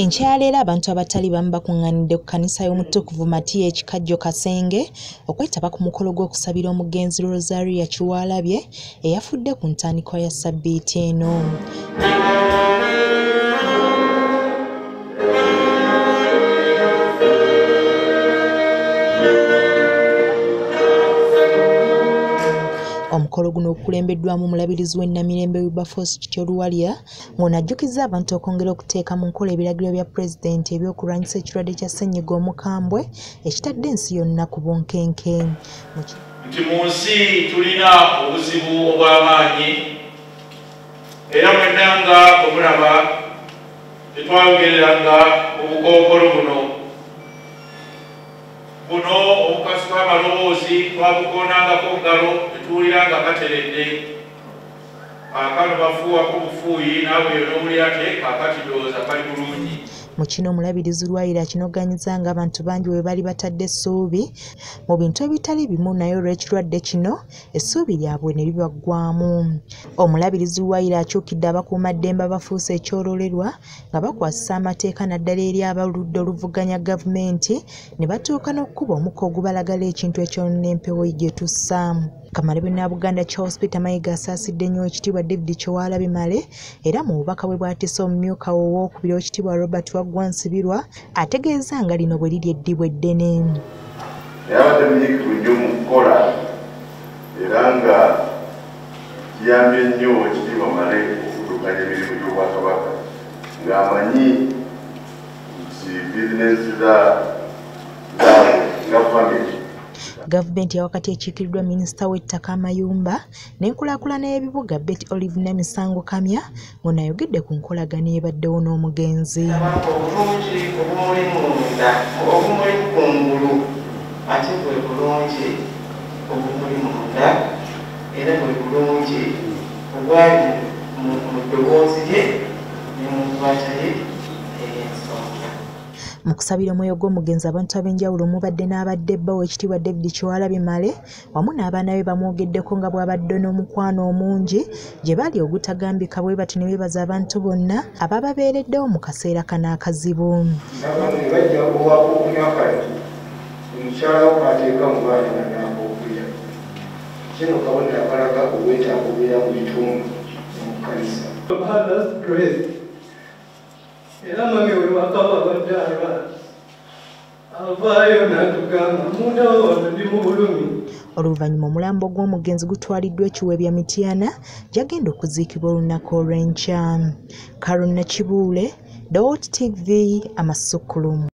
enkyaleero abantu abatali bamu bakuŋŋaanidde ku kkanisa y'omutukuvu matiya ekikajjo kasenge okwetaba ku mukolo gw'okusabira omugenzi rosaria kiwalabye eyafudde ku ntandikwa ya ssabbiiti eno omukolo guno okukulembeddwamu omulabirizi w'ennamirembe wilberforce kityo luwalya ng'ono ajjukizza abantu okwongera okuteeka mu nkola ebiragiro bya pulezidenti ebyokulwanyisa ekirwadde kya ssennyiga omukambwe ekitadde ensi yonna ku bunkenke. Nti mu nsi tulina obuzibu obw'amaanyi era mwenna nga bwemulaba tetwayogereranga obukookolo buno. Buno obukasi bw'amaloboozi twabukoonangako ngalo netuwulira nga kateredde. Akano bafuuwako bufuuyi naawe n'obuli ate kaakati ndowooza kali bulungi mu kino omulabirizi lwayira kinoganyiza nga abantu bangi bwe bali batadde essuubi. Mu bintu ebitali bimu naye olw'ekirwadde kino essuubi lyabwe ne libaggwamu omulabirizi lwayira akyukidde abakuumaddembe abafuuse ekyololerwa nga bakwasisa amateeka naddala eri abaludde oluvuganya gavumenti ne batuuka n'okkuba omukka ogubalagala ekintu ekyonona empewo gye tussaamu kamalibwe buganda cha hospital mayiga asaasidde nnyo ekitiibwa david kyewala bimale era mu bubaka bwe bwatisa omumyuka we owookubiri ekitiibwa robert waggwansibirwa ategeeza nga lino bwe liri eddibwa eddene. Yabadde munyiikivu nnyo mu kukola era nga kiyambye nnyo ekitiibwa male okudukanya emirimu gy'obwakabaka ng'amanyi nti bizinensi zaabwe nga famiry gavumenti yawakati ekiikiriddwa minisita w'ettaka amayumba n'enkulaakulana y'ebibuga betty olive namisango kamya ng'onayogedde ku nkolagano ebaddewo n'omugenzi. Obulungi obumuli munda obumuli kungulu ate bwe bulungi obumuli munda era bwe bulungi obwali mu ddoboozi lye ne mu nkwata ye mu kusabira omwoyo gw'omugenzi abantu ab'enjawulo mubadde n'abadde bba w'ekitiibwa david kiwalabimale wamu n'abaana be bamwogeddeko nga bw'abadde n'omukwano omungi gye bali ogutagambika bwe bati ne beebaza abantu bonna abababeereddewo mu kaseera kano akazibu. Nabamwe bajja owako okunywa kati omukyala okwateeka mu baana nanamba okulya kino kabonero akalaga obwetaavu obeera mu bitundu mu kanisa era mami we wakaba badaala avaayo n'atugamba mundawo wano ndi mu bulumi oluvannyuma omulambo gw'omugenzi gutwaliddwa ekiwebya mityana gyagenda okuziikibwa olunaku olw'enkya. Karona kibuule dot tv amasukulumu